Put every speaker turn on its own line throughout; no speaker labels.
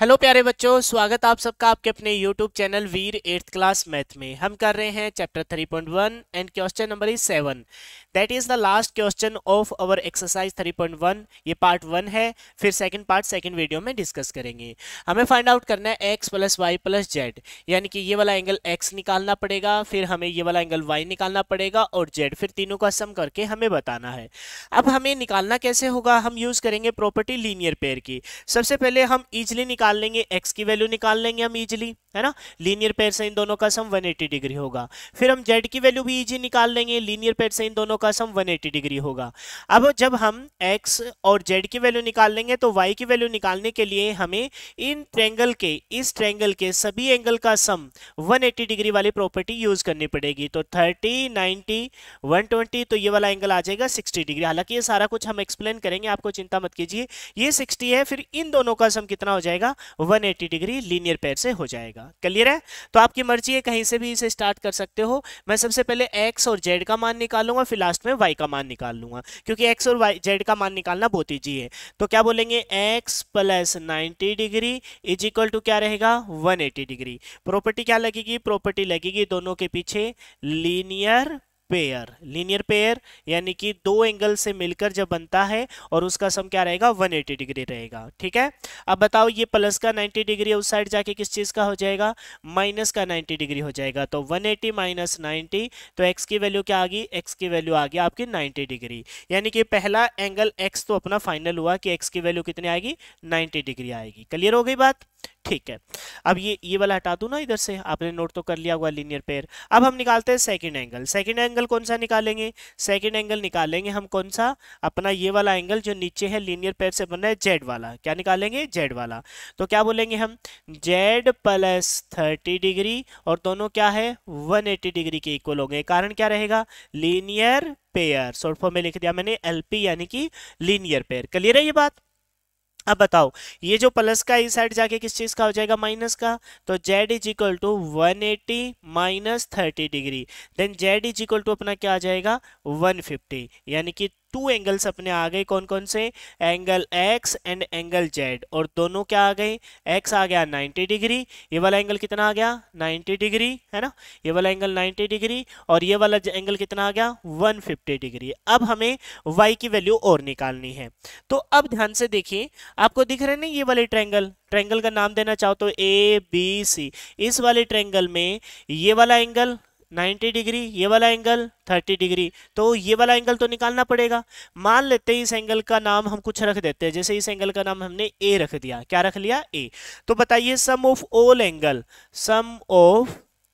Hello प्यारे बच्चों, स्वागत आप सबका आपके अपने YouTube channel Veer eighth class math में। हम कर रहे हैं chapter 3.1 and question number is seven that is the last question of our exercise 3.1 ये पार्ट वन है, फिर सेकंड पार्ट सेकंड वीडियो में डिस्कस करेंगे। हमें फाइंड आउट करना है X plus Y plus Z यानी कि ये वाला एंगल एक्स निकालना पड़ेगा, फिर हमें ये वाला एंगल वाई निकालना पड़ेगा और जेड फिर तीनों का सम करके हमें बताना है। अब हमें निकालना कैसे होगा? हम यूज़ करेंगे प्रॉपर्टी लीनियर पेयर की। सबसे पहले हम इजिली निकाल लेंगे एक्स की वैल्यू निकाल लेंगे हम इजिली है ना? लीनियर पेयर से इन दोनों का सम 180 डिग्री होगा। फिर हम जेड की वैल्यू भी इजी निकाल लेंगे लीनियर पेयर से इन दोनों का सम 180 डिग्री होगा। अब जब हम एक्स और जेड की वैल्यू निकाल लेंगे तो वाई की वैल्यू निकालने के लिए हमें इन ट्रेंगल के, इस ट्रेंगल के सभी एंगल का सम 180 डिग्री वाली प्रॉपर्टी यूज़ करनी पड़ेगी। तो 30 90 120 तो ये वाला एंगल आ जाएगा 60 डिग्री हालाँकि ये सारा कुछ हम एक्सप्लेन करेंगे, आपको चिंता मत कीजिए। ये 60 है, फिर इन दोनों का सम कितना हो जाएगा? 180 डिग्री लीनियर पेयर से हो जाएगा। क्लियर है? तो आपकी मर्ज़ी है, कहीं से भी इसे स्टार्ट कर सकते हो। मैं सबसे पहले एक्स और जेड का मान निकालूँगा फिर लास्ट में वाई का मान निकाल लूँगा, क्योंकि एक्स और वाई जेड का मान निकालना बहुत ईजी है। तो क्या बोलेंगे? X plus ninety degree is equal to क्या रहेगा? वन एटी डिग्री प्रॉपर्टी क्या लगेगी? प्रॉपर्टी लगेगी दोनों के पीछे लीनियर पेयर लीनियर पेयर यानी कि दो एंगल से मिलकर जब बनता है और उसका सम क्या रहेगा? 180 डिग्री रहेगा, ठीक है? अब बताओ ये प्लस का 90 डिग्री उस साइड जाके किस चीज़ का हो जाएगा? माइनस का 90 डिग्री हो जाएगा। तो 180 एटी माइनस नाइनटी तो एक्स की वैल्यू क्या आ गई? एक्स की वैल्यू आ गई आपकी 90 डिग्री। यानी कि पहला एंगल एक्स तो अपना फाइनल हुआ कि एक्स की वैल्यू कितनी आएगी? नाइनटी डिग्री आएगी। क्लियर हो गई बात? ठीक है। अब ये ये वाला हटा दू ना इधर से, आपने नोट तो कर लिया हुआ लीनियर पेयर अब हम निकालते हैं सेकंड एंगल सेकंड एंगल कौन सा निकालेंगे? सेकंड एंगल निकालेंगे हम कौन सा? अपना ये वाला एंगल जो नीचे है लीनियर पेयर से बन है जेड वाला। क्या निकालेंगे? जेड वाला। तो क्या बोलेंगे हम? जेड प्लस थर्टी डिग्री और दोनों क्या है? वन एटी डिग्री के इक्वल होंगे कारण क्या रहेगा? लीनियर पेयर शॉर्ट फॉर्म में लिख दिया मैंने एलपी यानी कि लीनियर पेयर क्लियर है ये बात? अब बताओ, ये जो प्लस का इस साइड जाके किस चीज़ का हो जाएगा? माइनस का। तो Z is equal to one eighty minus thirty degree. Then Z is equal to अपना क्या आ जाएगा? 150 यानी कि टू एंगल्स अपने आ गए कौन कौन से? Angle X and angle Z और दोनों क्या आ गए? एक्स आ गया 90 डिग्री। ये वाला एंगल कितना आ गया? 90 डिग्री, है ना? ये वाला एंगल 90 डिग्री और ये वाला एंगल कितना आ गया? 150 डिग्री। अब हमें वाई की वैल्यू और निकालनी है। तो अब ध्यान से देखिए, आपको दिख रहे ना ये वाले ट्रैंगल ट्रैंगल का नाम देना चाहो तो ए बी सी इस वाले ट्रैंगल में ये वाला एंगल 90 डिग्री, ये वाला एंगल 30 डिग्री तो ये वाला एंगल तो निकालना पड़ेगा। मान लेते हैं इस एंगल का नाम हम कुछ रख देते हैं, जैसे इस एंगल का नाम हमने ए रख दिया। क्या रख लिया? ए तो बताइए sum of all angle sum of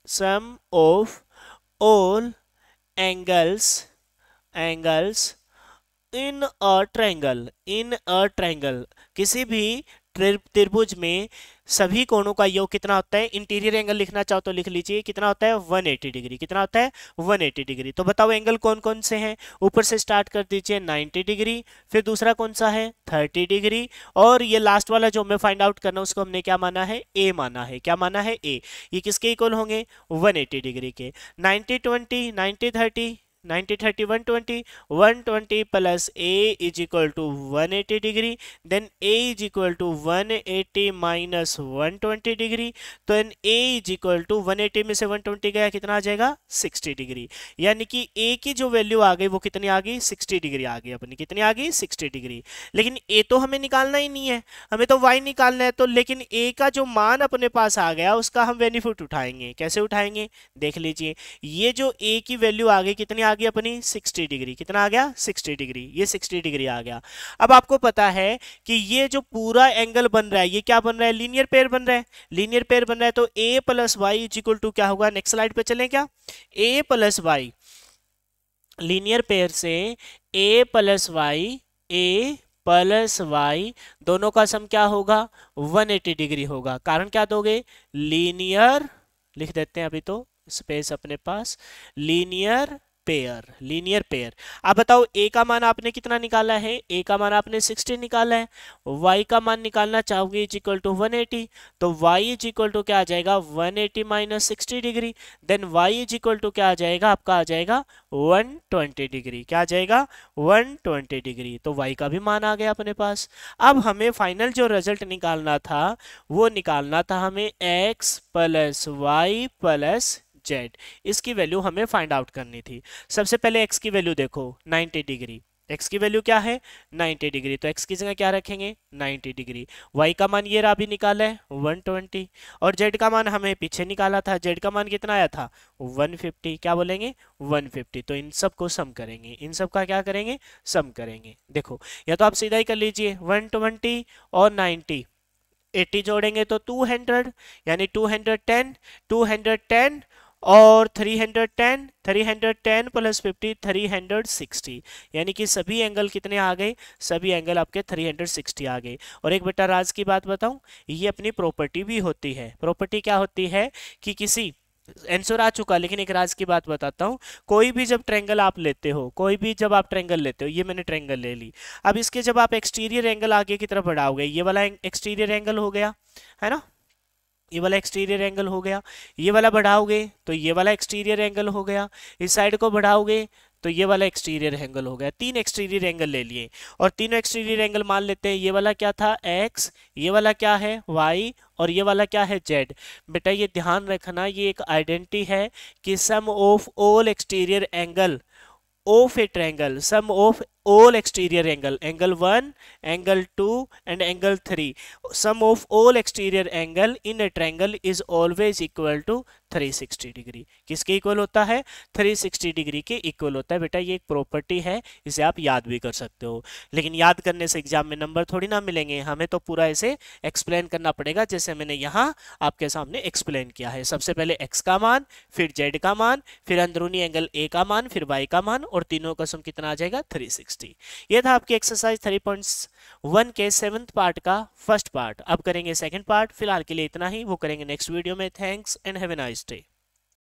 sum of all angles angles in a triangle in a triangle किसी भी त्रिभुज में सभी कोणों का योग कितना होता है? इंटीरियर एंगल लिखना चाहो तो लिख लीजिए। कितना होता है? 180 डिग्री। कितना होता है? 180 डिग्री। तो बताओ एंगल कौन कौन से हैं? ऊपर से स्टार्ट कर दीजिए 90 डिग्री। फिर दूसरा कौन सा है? 30 डिग्री। और ये लास्ट वाला जो हमें फाइंड आउट करना उसको हमने क्या माना है? ए माना है। क्या माना है? ए ये किसके इक्वल होंगे? वन डिग्री के। Ninety twenty ninety thirty. 90 30 120 120 plus a is equal to 180 degree, then a is equal to 180 minus 120 degree तो an a is equal to 180 में से 120 गया, कितना आ जाएगा? 60 डिग्री यानी कि a की जो वैल्यू आ गई, वो कितनी आ गई? 60 डिग्री आ गई अपनी. कितनी आ गई? 60 डिग्री लेकिन a तो हमें निकालना ही नहीं है. हमें तो y निकालना है तो लेकिन a का जो मान अपने पास आ गया, उसका हम बेनिफिट उठाएँगे. कैसे उठाएँगे? देख लीजिए. ये जो a की वैल्यू आ गई, कितनी आ गई अपनी 60 डिग्री। कितना आ गया? 60 डिग्री। ये 60 डिग्री आ गया। अब आपको पता है कि ये जो पूरा एंगल बन रहा है, ये क्या बन रहा है? लीनियर पेयर बन रहा है। लीनियर पेयर बन रहा है तो a plus Y is equal to क्या होगा? नेक्स्ट स्लाइड पे चलें क्या? A plus Y linear pair से a plus Y a plus Y दोनों का सम क्या होगा? 180 डिग्री होगा। कारण क्या दोगे? लीनियर। लिख देते हैं अभी तो। स्पेस अपने पास। लीनियर पेयर लीनियर पेयर आप बताओ ए का मान आपने कितना निकाला है? ए का मान आपने 60 निकाला है। वाई का मान निकालना चाहोगे इज़ इक्वल टू 180 तो वाई इज़ इक्वल टू क्या आ जाएगा? 180 eighty minus sixty degree then Y is equal to क्या आ जाएगा? आपका आ जाएगा 120 डिग्री क्या आ जाएगा? 120 डिग्री तो वाई का भी मान आ गया अपने पास। अब हमें फाइनल जो रिज़ल्ट निकालना था, वो निकालना था हमें X plus Y plus Z इसकी वैल्यू हमें फाइंड आउट करनी थी। सबसे पहले एक्स की वैल्यू देखो 90 डिग्री एक्स की वैल्यू क्या है? 90 डिग्री तो एक्स की जगह क्या रखेंगे? 90 डिग्री वाई का मान ये रहा भी निकाला है 120 और जेड का मान हमें पीछे निकाला था। जेड का मान कितना आया था? 150 क्या बोलेंगे? 150 तो इन सबको सम करेंगे। इन सब का क्या करेंगे? सम करेंगे। देखो, या तो आप सीधा ही कर लीजिए 120 और 90 80 जोड़ेंगे तो 200 यानी 210 210 और 310 310 प्लस 50 360 यानी कि सभी एंगल कितने आ गए? सभी एंगल आपके 360 आ गए। और एक बेटा राज की बात बताऊँ, ये अपनी प्रॉपर्टी भी होती है। प्रॉपर्टी क्या होती है? कि किसी आंसर आ चुका, लेकिन एक राज की बात बताता हूँ, कोई भी जब ट्रेंगल आप लेते हो, कोई भी जब आप ट्रेंगल लेते हो, ये मैंने ट्रेंगल ले ली। अब इसके जब आप एक्सटीरियर एंगल आगे की तरफ़ बढ़ाओगे, ये वाला एक्सटीरियर एंगल हो गया, है ना? ये वाला एक्सटीरियर एंगल हो गया, ये वाला बढ़ाओगे तो ये वाला एक्सटीरियर एंगल हो गया, इस साइड को बढ़ाओगे तो ये वाला एक्सटीरियर एंगल हो गया। तीन एक्सटीरियर एंगल ले लिए और तीनों एक्सटीरियर एंगल मान लेते हैं, ये वाला क्या था? एक्स ये वाला क्या है? वाई और ये वाला क्या है? जेड बेटा ये ध्यान रखना, ये एक आइडेंटिटी है कि sum of all exterior angle of a triangle sum of all exterior angle angle 1 angle 2 and angle 3 sum of all exterior angle in a triangle is always equal to 360 degree किसके equal होता है? 360 degree के equal होता है। बेटा, ये एक property है, इसे आप याद भी कर सकते हो। लेकिन याद करने से एग्ज़ाम में नंबर थोड़ी ना मिलेंगे। हमें तो पूरा इसे एक्सप्लेन करना पड़ेगा, जैसे मैंने यहाँ आपके सामने एक्सप्लेन किया है। सबसे पहले एक्स का मान, फिर जेड का मान, फिर अंदरूनी एंगल ए का मान, फिर वाई का मान, और तीनों का सम कितना आ जाएगा? थ्री सिक्सटी ये था आपकी एक्सरसाइज थ्री पॉइंट के सेवेंथ पार्ट का फ़र्स्ट पार्ट अब करेंगे सेकंड पार्ट फ़िलहाल के लिए इतना ही. वो करेंगे नेक्स्ट वीडियो में. Thanks and have a nice day